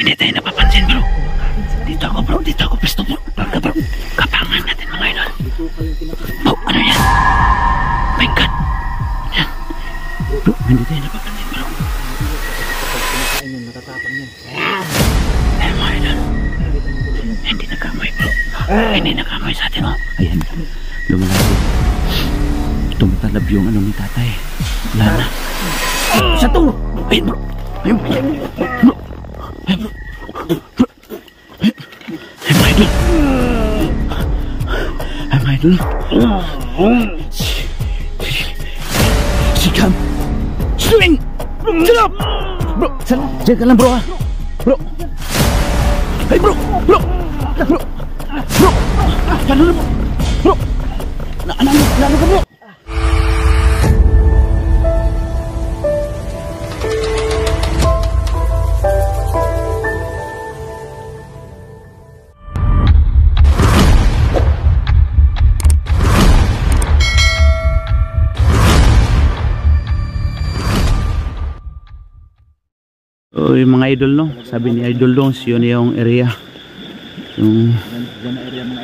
Hindi tayo napapansin bro. Dito ako bro, dito ako pwesto bro. Pagka bro, kapangan natin mga idol. Bro, ano yan? My God. Yan. Bro, hindi tayo napapansin bro. Eh mga idol. Hindi nakamoy bro. Hindi nakamoy sa atin oh. Ayan. Lumalapit. Tumatalab yung ano ni tatay. Wala na. Sa to! Ayun bro! Ayun bro! Bro! Ayun bro! Bro! Ayun mga idol! Ayun mga idol! Si... si... Si Cam! Swing! Shut up! Bro! Saan? Diyan ka lang bro ha! Bro! Ay bro! Bro! Bro! Bro! Paano na bro? Bro! Na, ano, idol no, sabi ni Idol Dons, yun yung area. Yung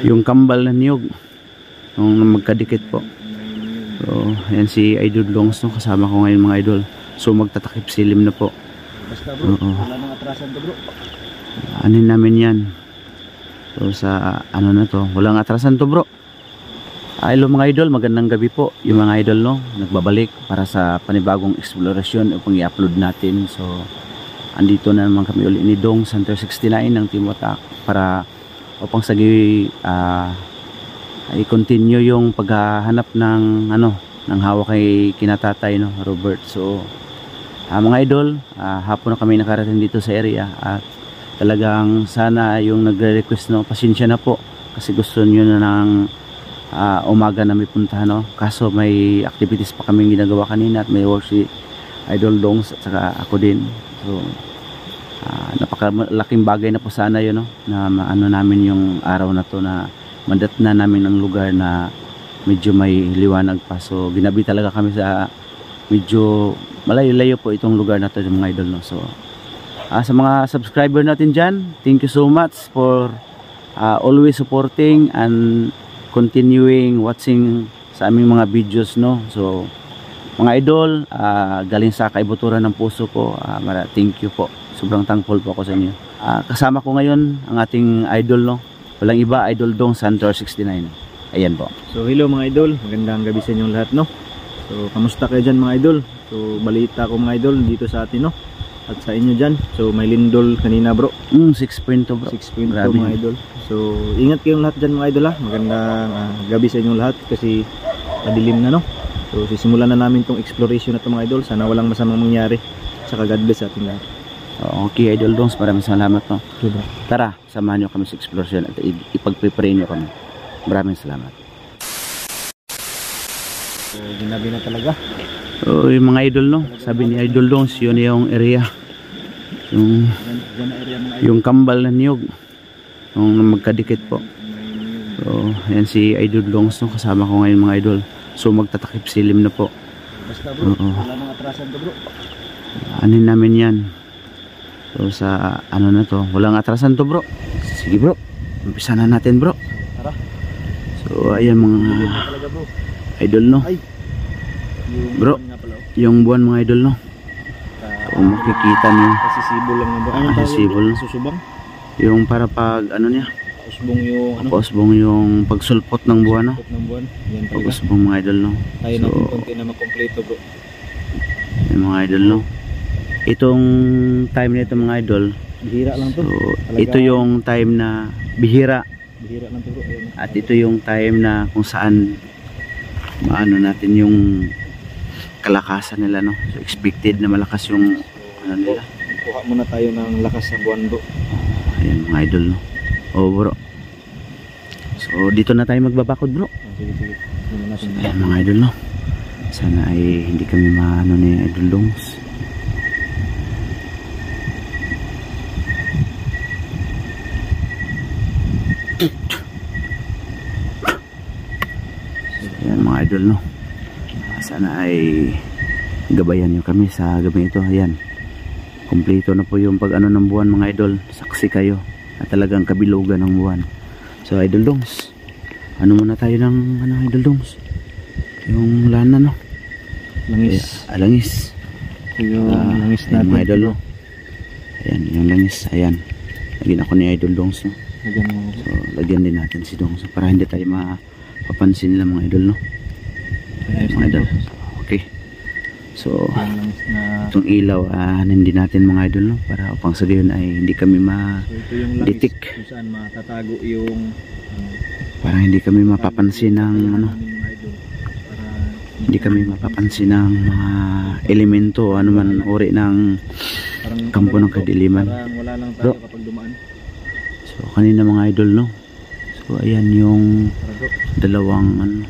yung kambal na niyog. Yung magkadikit po. So, ayan si Idol Dongs no, kasama ko ngayon mga idol. So magtatakip silim na po. Basta bro, Oo. wala nang atrasan to bro. Anin namin yan. So sa ano na to, walang atrasan to bro. Ah, hello mga idol, magandang gabi po. Yung mga idol no, nagbabalik para sa panibagong eksplorasyon upang i-upload natin. So andito na naman kami ulit ni Dong Center 69 ng Team Watak para upang sagi ah, i-continue yung paghahanap ng ano ng hawak kay kinatatay no Robert. So ah, mga idol, ah, hapon na kami nakarating dito sa area at talagang sana yung nagre-request no pasensya na po kasi gusto niyo na ng ah, umaga na may puntahan no kaso may activities pa kaming ginagawa kanina at may work si Idol Dongs at saka ako din so ah, napakalaking bagay na po sana yun no na maano namin yung araw na to na mandat na namin ang lugar na medyo may liwanag pa so ginabi talaga kami sa medyo malayo-layo po itong lugar na to mga idol no so Ah, sa mga subscriber natin dyan, thank you so much for ah, always supporting and continuing watching sa aming mga videos no. So mga idol, ah, galing sa kaibuturan ng puso ko, mara, thank you po. Sobrang thankful po ako sa inyo. Ah, kasama ko ngayon ang ating idol no. Walang iba, Idol Dong Santor 69. Ayan po. So hello mga idol, magandang gabi sa inyong lahat no. So kamusta kayo dyan mga idol? So balita ko mga idol dito sa atin no. At sa inyo dyan. So may lindol kanina bro. Mm, 6.2 bro. 6.2 Grabe. mga idol. So ingat kayong lahat dyan mga idol ha. Magandang ah, gabi sa inyong lahat kasi madilim na no. So sisimulan na namin tong exploration na to mga idol. Sana walang masamang mangyari. Saka God bless sa ating lahat. Okay, Idol Dongs, maraming salamat no. Diba? Tara, samahan nyo kami sa exploration at ipag-prepare nyo kami. Maraming salamat. So ginabi na talaga. So, yung mga idol no, sabi ni Idol Dongs, yun yung area. Yung, Yan, yan yung kambal na niyog. Yung magkadikit po. So, ayan si Idol Dongs no, kasama ko ngayon mga idol. So, magtatakip silim na po. Basta bro, Oo. wala nang atrasan to bro. Anin namin yan. So, sa ano na to, walang atrasan to bro. Sige bro, umpisa na natin bro. Tara. So, ayan mga idol no. Bro. oh. Yung buwan mga idol no. Kung makikita nyo, Kasi sibol lang naman. Ano tawag sibol. yun? Susubang? yung para pag ano niya, Usbong yung ano? pausbong yung pagsulpot ng buwan no. Pagkot ng buwan. Yan talaga. Pag-usbong mga idol no. Tayo So, natin konti na makompleto bro. yung mga idol no. Itong time nito mga idol, Bihira lang to. so Talaga. ito yung time na bihira Bihira lang to bro. Ayun. at ito yung time na kung saan maano natin yung kalakasan nila no. So expected na malakas yung ano nila. Kuha muna tayo ng lakas sa buwan bro. Ayan mga idol no. Oh bro. So dito na tayo magbabakod bro. Ah, Sige sige. Ayan mga idol no. Sana ay hindi kami maano ni Idol Dongs. Mga idol no. Sana ay gabayan nyo kami sa gabi ito. Ayan. Kumpleto na po yung pag ano ng buwan mga idol. Saksi kayo. At talagang kabilugan ng buwan. So idol dongs. Ano muna tayo ng ano idol dongs? Yung lana no? Langis. Eh, alangis. Yung Ah, langis ayan, natin. mga idol no? Ayan, yung langis. Ayan. Lagyan ako ni idol dongs no? Lagyan. So lagyan din natin si dongs para hindi tayo mapapansin nila mga idol no? Ayos mga idol. Okay. So itong ilaw ah, hindi natin mga idol no? Para upang sa gayon ay hindi kami ma So kung saan matatago yung... ano, para hindi kami mapapansin ng ano hindi kami mapapansin ng mga elemento o ano man uri ng kampo ng kadiliman. Dumaan. so kanina mga idol no so ayan yung dalawang ano,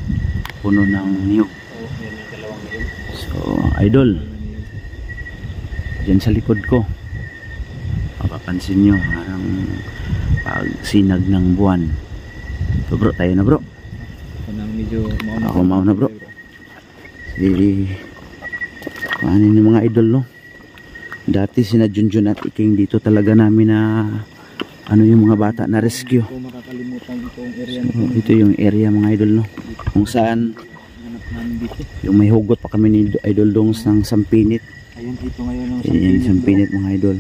puno ng niyog. So idol dyan sa likod ko mapapansin nyo ang pagsinag ng buwan. So bro tayo na bro. Medyo mauna. Ako mauna, bro. si ano yung mga idol no? Dati sina Junjun at Iking dito talaga namin na ano yung mga bata na rescue. So, ito yung area mga idol no kung saan yung may hugot pa kami ni Idol Dongs ng Sampinit. Ayun dito ngayon ang yan yung Sampinit mga idol.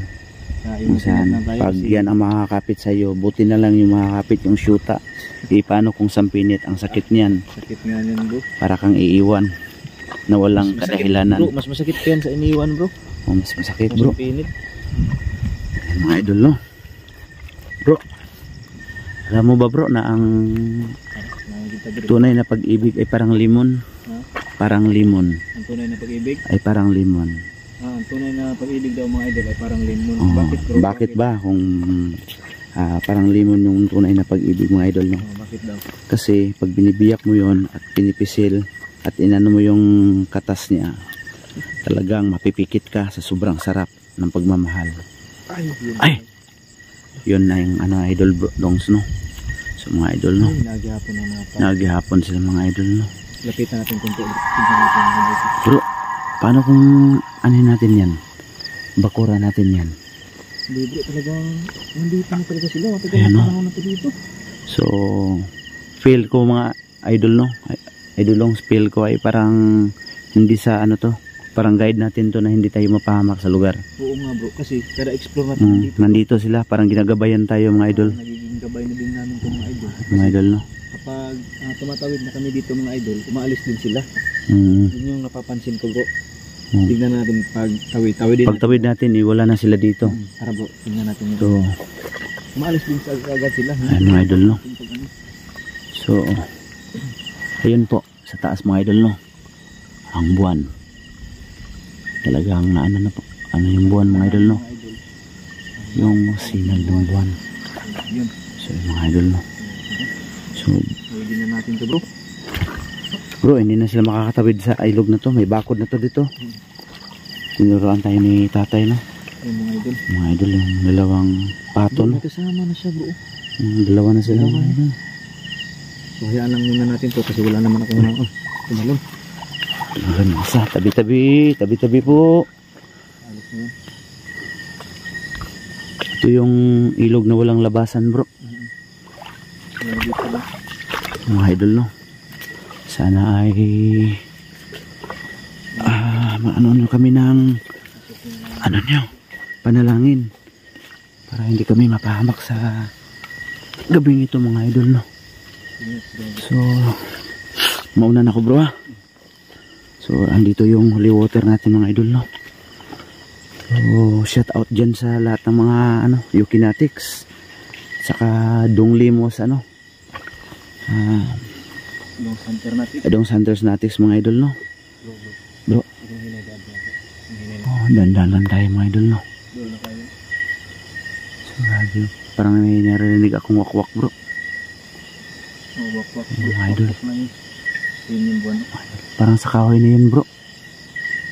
Kung saan pag yan ang makakapit sa iyo buti na lang yung makakapit yung syuta. Di paano kung Sampinit ang sakit niyan? Sakit nga yan bro. para kang iiwan na walang Mas masakit, kadahilanan. Bro, mas masakit pa yan sa iniwan bro. oh, mas masakit Mas bro. Pinit. Ayan, mga idol no? Bro. Alam mo ba bro na ang. Tunay na pag-ibig ay parang limon Ha? parang limon Ang tunay na pag-ibig. ay parang limon Ah, ang tunay na pag-ibig daw mga idol ay parang lemon. Oh, bakit bro? bakit ba kung ah, parang limon yung tunay na pag-ibig mga idol no Oh, bakit daw? kasi pag binibiyak mo yon at pinipisil at inano mo yung katas niya talagang mapipikit ka sa sobrang sarap ng pagmamahal Ay, yun. Ay! yun na yung ano idol bro, dongs no so mga idol no? Na mga nagihapon sila mga idol no? Lapitan natin konti. Tignan natin bro paano kung ano natin yan? Bakura natin yan? Bro, talagang nandito na talaga sila. Matagal na panahon na to dito. so feel ko mga idol no? Idol longs feel ko ay parang hindi sa ano to parang guide natin to na hindi tayo mapahamak sa lugar. Oo nga bro, kasi kada explore natin Mm, dito. nandito sila. Parang ginagabayan tayo mga idol. Nagiging gabay na din namin itong mga idol. no Kapag ah, tumatawid na kami dito mga idol, umaalis din sila. mm, Yun yung napapansin ko bro. Mm. Tignan natin pag tawid, tawid din. pagtawid natin eh, wala na sila dito Mm, Tara bro, tignan natin yun. so Umaalis din sa agad sila. ayan mga idol no pag ano. so ayun po sa taas mga idol no ang buwan talagang na ano na po ano yung buwan mga idol no yung sinag ng buwan Yun. so yung mga idol no Pwede na natin to bro. bro hindi na sila makakatawid sa ilog na to may bakod na to dito tinuruan tayo ni tatay no Yung mga idol. mga idol yung dalawang pato may kasama na siya bro. yung dalawa na sila Dalawa mga idol. So hayaan lang muna natin to kasi wala naman akong uh, tumalon. Meron isa tabi-tabi tabi-tabi po Alis na ito yung ilog na walang labasan bro Mhm. So, dito ba? Mga idol no? Sana ay ah ano nyo kami ng ano nyo? Panalangin. Para hindi kami mapahamak sa gabing ito mga idol no? So mauna na ako bro ha so andito yung holy water natin mga idol no? So shout out dyan sa lahat ng mga ano Yukinatics. Saka Dong Limos ano ah. Adong Sanders Natics mga idol no? Bro, oh dandan lang tayo mga idol no? Grabe parang may narinig akong wakwak bro. Oh, wak, wak. Yung mga idol. Parang sa kahoy na yun bro.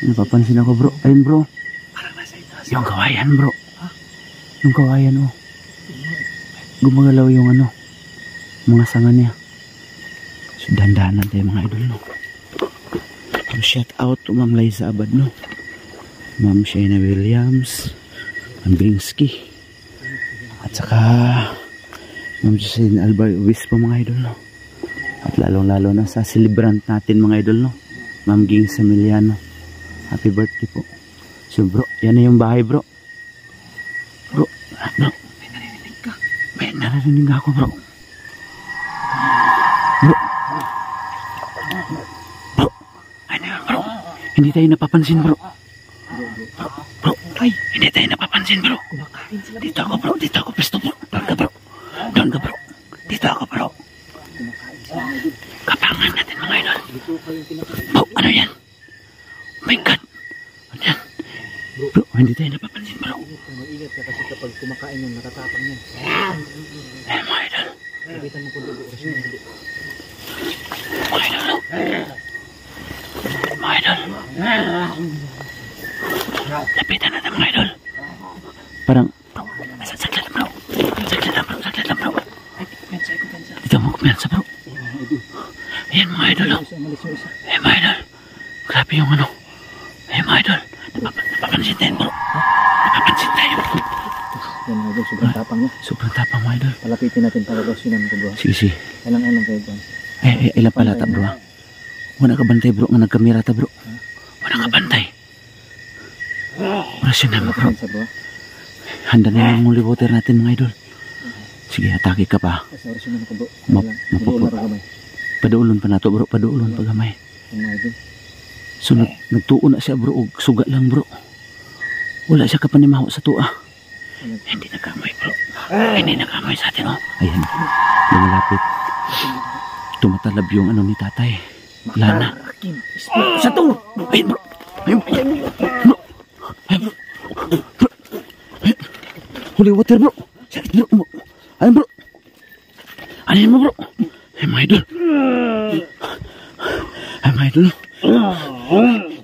Napapansin ako bro. Ayun bro. Yung kawayan bro. Yung kawayan oh. Gumagalaw yung ano mga sanga niya so dandanan tayo mga idol no so shout out to Ma'am Liza Abad no Ma'am Shayna Williams ang Bingsky. At saka Ma'am Jocelyn Albar Obispo mga idol no. At lalong lalo na sa celebrant natin mga idol no. Ma'am Ging Samiliano. Happy birthday po. So bro, yan na yung bahay bro. Bro, bro. May narinig ka. May narinig ako. Bro. Hindi tayo napapansin bro. Bro, bro. Ay, hindi tayo napapansin bro. Dito ako bro, dito ako pwesto bro. Doon ka bro. Doon ka bro. Dito ako bro. Kapangan natin mga idol. Bro, ano yan? Oh my God. Ano yan? Bro, hindi tayo napapansin bro. Mag-ingat ka kasi kapag kumakain yan, natatapang yan. Eh, mga idol. Kapitan mo kung dugo. Mga idol. Mga idol. Lapitan natin mga idol. Parang, bro, sa saglit bro. Saglit lang bro, saglit lang bro. Dito mo kumpiyansa bro. Ayan mga idol oh. Eh mga idol. Grabe yung ano. Eh mga idol. Napap- napapansin tayo bro. Napapansin tayo bro. Yan mga idol, sobrang tapang niya. Sobrang tapang mga idol. Palapitin natin para orasyonan ko bro. Sige, sige. Alang-alang kayo dyan. Eh, eh ilan pala ta bro ah? Wala ka bantay bro, nga nagkamera ta bro. Wala ka bantay. Orasyon na bro. Handa na yung holy water natin mga idol. Sige, atake ka pa. Map-. Paduulon pa nato bro, paduulon pa gamay. Mga. So nag, nagtuon na siya bro, og suga lang bro. Wala siya kapanimaho sa tuwa. Hindi nakamoy bro. Hindi nakamoy sa atin oh. Ayan, lumalapit. Tumatalab yung ano ni tatay. Lana. Sa to! Ayun bro. Ayun bro. Bro. Ayun bro. Bro. Holy water bro. Sakit bro. Bro. Ayun bro. Ano yan mo bro? Ay mga idol. Ay mga idol.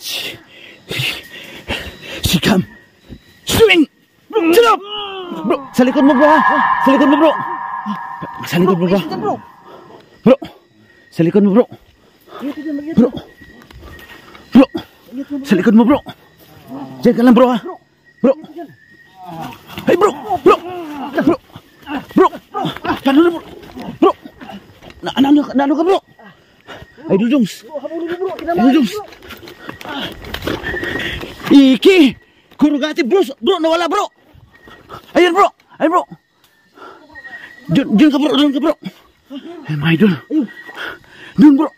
Si, si, si Cam. Swing! Silap! Bro, sa likod mo bro ha. Sa likod mo bro. Sa likod mo bro. Bro. Sa likod mo bro. Bro. Bro. Sa likod mo, bro. Diyan ka lang, bro, ha? Bro. Hey, bro. Bro. Bro. Bro. Na, bro? Bro. Na, na, na, na, ka, bro? Ay, Dudungs. Dudungs. Iki. Kurugati, bro. Bro, nawala, bro. Ayan, bro. Ayan, bro. Diyan, diyan ka, bro. Diyan ka, bro. Ay, mga idol. Doon, bro.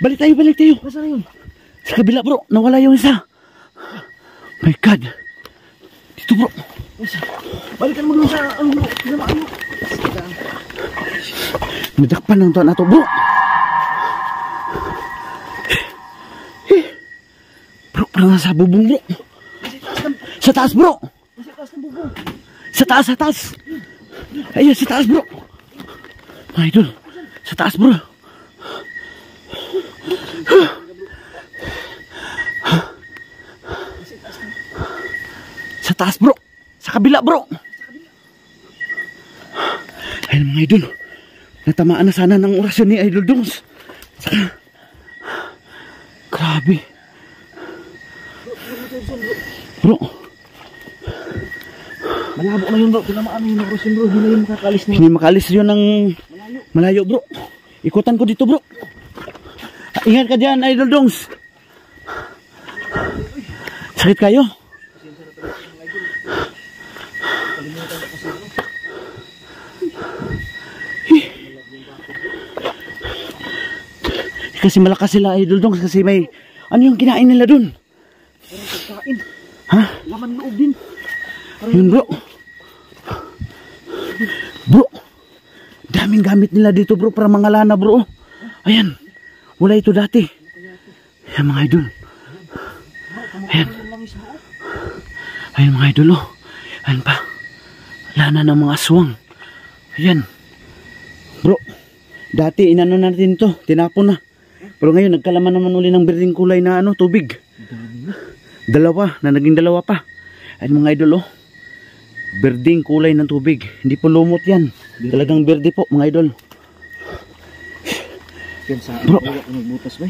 Balik tayo, balik tayo. Sa kabila bro, nawala yung isa. My God. Dito bro. Balikan mo dun sa ano bro. Sa ano? Nadakpan ng tuwan nato bro. Eh. Bro, parang nasa bubong bro. Sa taas bro. Sa taas, sa taas. Ayun, sa taas bro. Mga idol. Sa taas bro. Sa taas bro. Sa kabila bro. Ayun mga idol. Natamaan na sana ng orasyon ni Idol Dons. Saka, grabe. Bro, Malabo na yun bro. Tinamaan na yung orasyon bro. Hindi na yun makakalis na yun. hindi makalis yun ng malayo bro. Ikutan ko dito bro. Ah, Ingat ka dyan Idol Dongs. Sakit kayo? Kasi malakas sila Idol Dongs kasi may ano yung kinain nila dun? Kain. Ha? Laman loob din. Yun bro. Bro. Daming gamit nila dito bro para mga lana bro. Ayan. Wala ito dati. Ayan mga idol. Ayan. Ayan mga idol oh. Ayan pa. Lana ng mga aswang. Ayan. Bro. Dati inano natin to. Tinapon na. Pero ngayon nagkalaman naman uli ng berdeng kulay na ano tubig. Dalawa. Na naging dalawa pa. Ayan mga idol oh. Berding kulay ng tubig. Hindi po lumot yan. Talagang berde po mga idol. Yan sa Bro. Bro. Magbutas ba.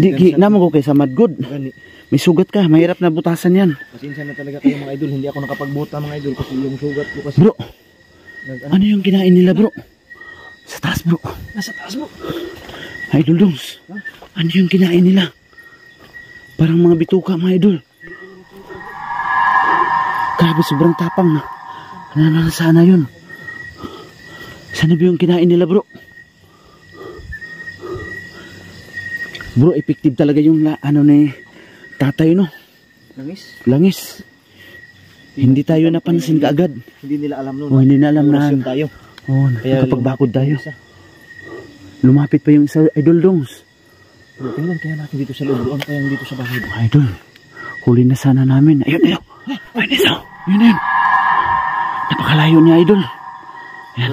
Di, gi, namo ko kay sa madgod. Gani. May sugat ka, mahirap na butasan yan. Pasensya na talaga kayo mga idol. Hindi ako nakapagbuta mga idol kasi yung sugat ko kasi Bro, nag, ano, ano yung kinain nila bro? Sa taas bro. nasa taas mo. Idol Dongs, ano yung kinain nila? Parang mga bituka mga idol. Grabe, sobrang tapang na. Ano na sana yun? Sana ba yung kinain nila bro? Bro, effective talaga yung la, ano ni tatay no? Nangis. Langis. Hindi tayo napansin kaagad. Hindi nila alam noon. O hindi na alam na tayo. oh, Kaya nakapagbakod tayo. Isa. Lumapit pa yung isa idol dongs. Tingnan kaya natin dito sa loob. Ano kaya yung dito sa bahay? Mga idol, huli na sana namin. Ayun, ayun. Ayun, ayun. Ayun, ayun. Napakalayo niya, idol. Ayan,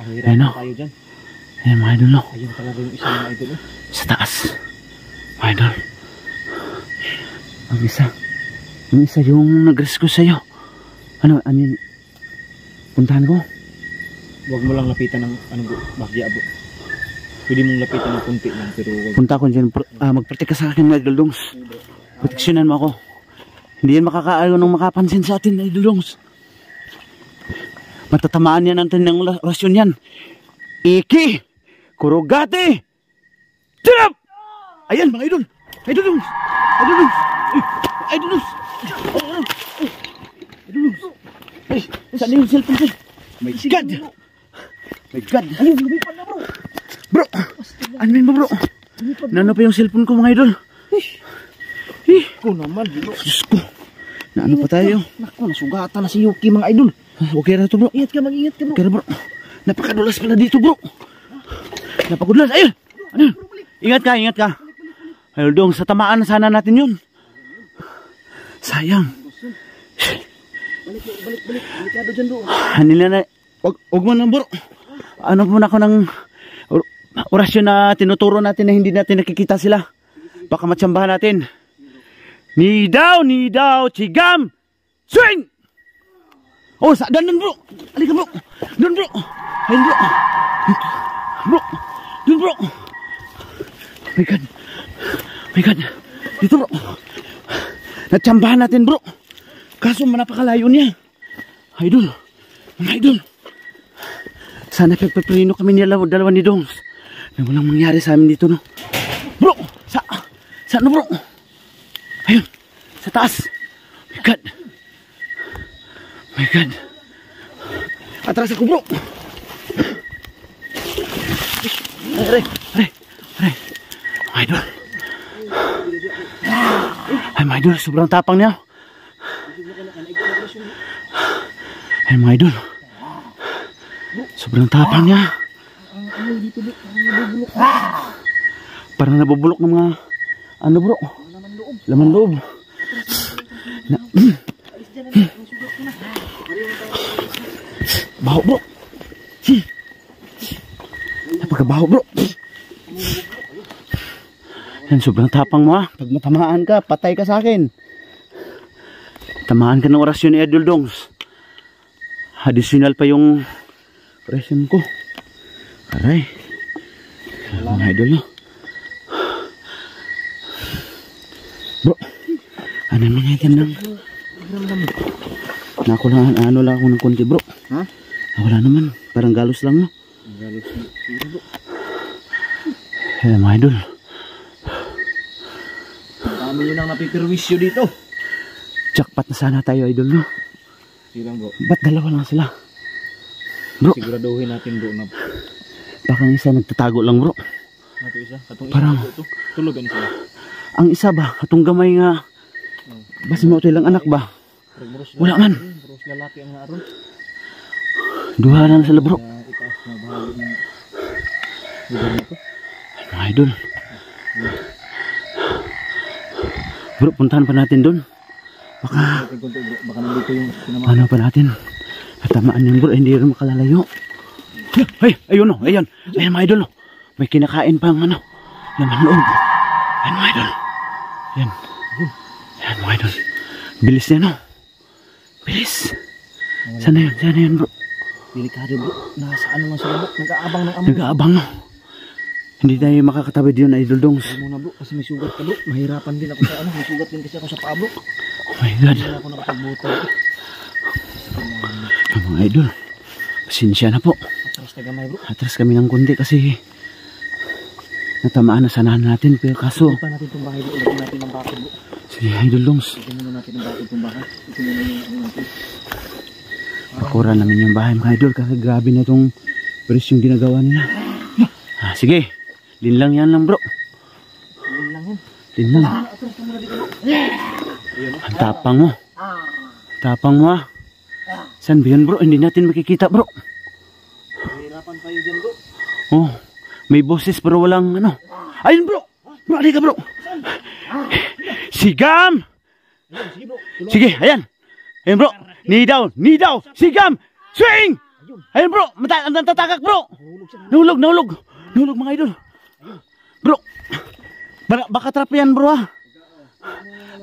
Ayun, oh. dyan. ayan mga idol, no. Ayun talaga yung isa mga idol. Eh. Sa taas. Mga idol. Ang isa. Yung isa yung nag-rescue sa'yo. Ano, ano yun? Puntahan ko. Huwag mo lang lapitan ng ano bagya bro. Pwede mong lapitan ng kunti lang pero wag. Punta ko dyan. Pro, ah, magprotek ka sa akin, mga idol dongs. Proteksyonan mo ako. Hindi yan makakaayon ng makapansin sa atin, idol dongs. Matatamaan yan natin ng rasyon yan. Iki! Kurugati! Tirap! Ayan, mga idol! Idol dongs! Idol dongs! Ay, Idol dongs! Idol dongs! Ay, saan yung cellphone ko? My God! My God! Ayun, lumipad na bro. Bro! Ano yun ba bro? Nano pa yung cellphone ko mga idol? Eh, Ko naman bro. Diyos ko. Naano pa tayo? Naku, nasugatan na si Yuki mga idol. Okay na to bro. Ingat ka, mag-ingat ka bro. Okay na bro. Napakadulas pala dito bro. Napakadulas. Ayun! Ano? Ingat ka, ingat ka. Ayun dong, sa tamaan na sana natin yun. Sayang. Balik, balik, balik, balik. Delikado dyan bro. Hanila na. Wag, wag mo na bro. Ano muna ako ng orasyon na tinuturo natin na hindi natin nakikita sila. Baka matsambahan natin. Ni daw, ni daw, chigam, swing! Oh, sa doon bro. Halika bro. Doon bro. Ayun bro. Bro. Doon bro. My God. My God. Dito bro. Natsambahan natin bro. Kaso napakalayo niya. Idol. Mga idol. Sana pagpaprino kami nila dalawa ni Dongs. Na walang mangyari sa amin dito, no? Bro! Sa... Sa ano, bro? Ayun. Sa taas. My God. My God. Atras ako, bro. Aray, aray, aray. Mga idol. Ay, mga idol, sobrang tapang niya. Ay, mga idol. Sobrang tapang niya. Parang nabubulok ng mga ano bro? Laman loob. Na, baho bro. Napakabaho bro. Yan, sobrang tapang mo ah. Pag matamaan ka, patay ka sa akin. Tamaan ka ng orasyon ni Idol Dongs. Additional pa yung orasyon ko. Aray. Mga idol no. Bro, ano ng... Nako lang, ano lang ako ng konti bro. Ha? Ah, Wala naman, parang galos lang no. Galos bro. Eh, mga idol. Dami yun ang napipirwisyo dito. Jackpot na sana tayo idol no. Silang bro. Ba't dalawa lang sila? Bro, Siguraduhin natin bro na baka ang isa nagtatago lang bro. nato isa. Katong isa Parang- bro to. Tulogan sila. Ang isa ba, atong gamay nga, basi mo ito ilang anak ba? Wala man. Muros lalaki ang naroon. Duha lang sila bro. Na itaas na bahagi ng lugar na to. Mga idol. Bro, puntahan pa natin doon. Baka. Baka nandito yung ano pa natin. Natamaan yan bro, hindi rin makalalayo. Ay, ayun no, ayun. Ayun mga idol no. May kinakain pang ano, laman loob. Ayun mga idol. Yan. Yan mga idol. Bilis niya no. Bilis. Sana yun, sana yun bro. Delikado bro. Nasa ano lang sila bro. Nag-aabang ng amo. Nag-aabang no. Hindi tayo makakatawid yun, Idol Dongs. Huwag muna bro, kasi may sugat ka bro. Mahirapan din ako sa ano, may sugat din kasi ako sa paa bro. Oh my God. Hindi na ako nakapagbuta. Ang mga idol. Pasensya na po. Atras na gamay bro. Atras kami ng kundi kasi natamaan na sanahan natin. Pero kaso, Punta natin itong bahay bro. Ilagyan natin ng bakod bro. sige Idol Dongs. Ilagyan muna natin ng bakod itong bahay. Ito muna yung ano natin. Pakura namin yung bahay mga idol. Kasi grabe na itong presyong ginagawa nila. Ah, sige. Din lang yan lang bro. Ayun lang yan. Din lang. Atras ka muna dito bro. Ang tapang mo. Tapang mo ah. San ba yun bro? Hindi natin makikita bro. Tayo dyan. Oh, may boses pero walang ano. Ayun bro! Bro, halika bro! Sigam! Sige ayan. Ayan bro. Knee down, knee down. Sigam! Swing! Ayun bro, mata ang tatagak bro. Nahulog, nahulog. Nahulog mga idol. Bro, baka, trap yan bro ah.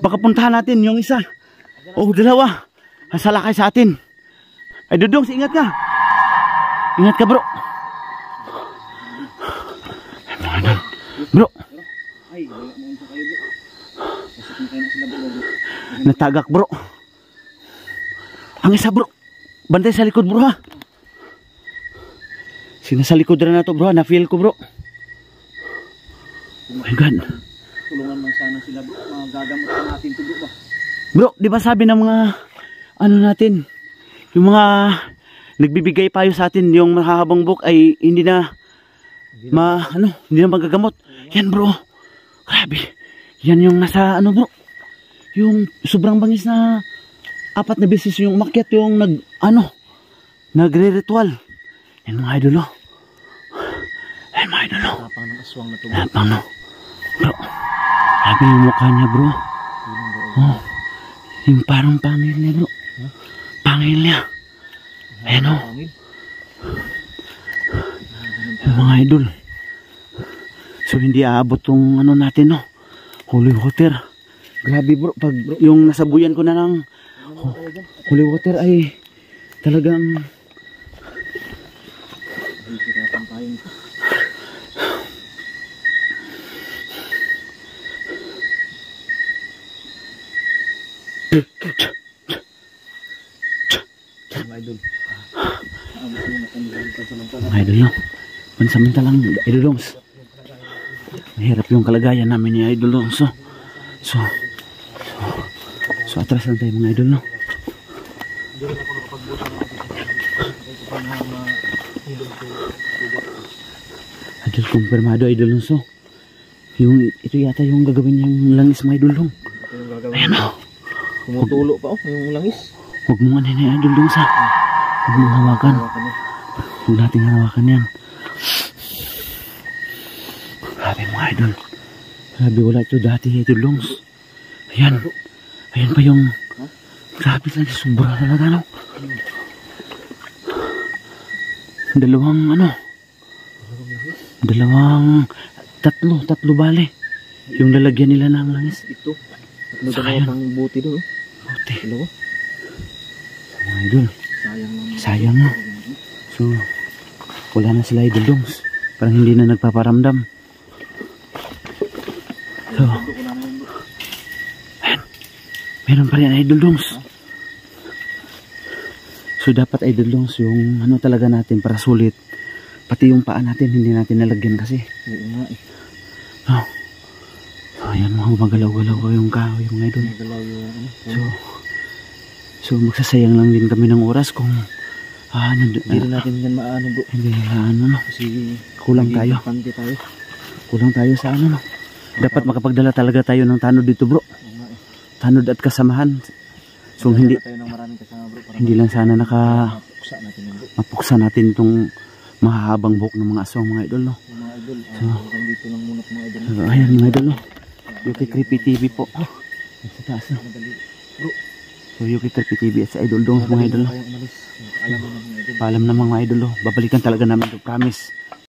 Baka puntahan natin yung isa. Oh, dalawa. Salakay sa atin. Ay, Dudong, ingat ka. Ingat ka bro. Bro, Ay, wala mo unsa kayo bro. Kasi na sila bro. natagak bro. Ang isa bro. Bantay sa likod bro ha. Sinasa likod na na to bro. Na-feel ko bro. Oh my God. Tulungan man sana sila bro. Magagamot pa natin ito bro? Bro, di ba sabi ng mga ano natin, yung mga nagbibigay payo sa atin, yung mahahabang book ay hindi na ma ano, hindi na magagamot. Yan bro. Grabe. Yan yung nasa ano bro. Yung sobrang bangis na apat na beses yung umakyat yung nag ano nagre-ritual. Yan mga idol oh. Yan mga idol oh. Tapang ng aswang na to. Napang no. Bro. Grabe yung mukha niya bro. Oh. Yung parang pangil niya bro. Pangil niya. Ayan oh. Mga idol. So hindi aabot tong ano natin no. Holy water. Grabe bro. Pag yung nasabuyan ko na ng holy water ay talagang idol. Idol no. Pansamantalang idol dongs. Mahirap yung kalagayan namin ni idol dongs. So, so, so, so atras lang tayo mga idol no. Idol kumpirmado idol dongs. So, yung ito yata yung gagawin niyang langis mga idol dong. Ito yung gagawin. Ayan o. Tumutulo pa oh, yung langis. Huwag mo nga na idol dongs ha. Huwag mo hawakan. Huwag natin hawakan yan. Grabe mga idol. Grabe wala ito dati idol longs. Ayan. Ayan pa yung... Grabe talaga. Sobra talaga no. Dalawang ano. Dalawang... Tatlo. Tatlo bale. Yung lalagyan nila ng langis. Ito. Sayang. dalawa pang buti doon. oh. Buti. Dalawa. Mga idol. Sayang. Sayang no. So, wala na sila idol longs. Parang hindi na nagpaparamdam. So, Ito ko namin bro. Meron pa rin idol dongs. So dapat idol dongs yung ano talaga natin para sulit. Pati yung paa natin hindi natin nalagyan kasi. Oo nga eh. No. So ayan mga gumagalaw-galaw yung kahoy mga idol. Yung ano. So so magsasayang lang din kami ng oras kung ah, ano, Hindi rin natin yan maano bro. hindi na ano no. Kasi Kulang tayo. Tayo. Kulang tayo sa ano no. Dapat makapagdala talaga tayo ng tanod dito bro. Tanod at kasamahan. So hindi hindi lang sana naka mapuksa natin itong mahahabang buhok ng mga aswang mga idol no. Mga idol. So, dito lang muna mga idol. So, ayan mga idol no. Yuki Creepy TV po. Sa taas no. Bro. So Yuki Creepy TV at sa idol dong mga idol no. Paalam na mga idol no. Babalikan talaga namin to promise.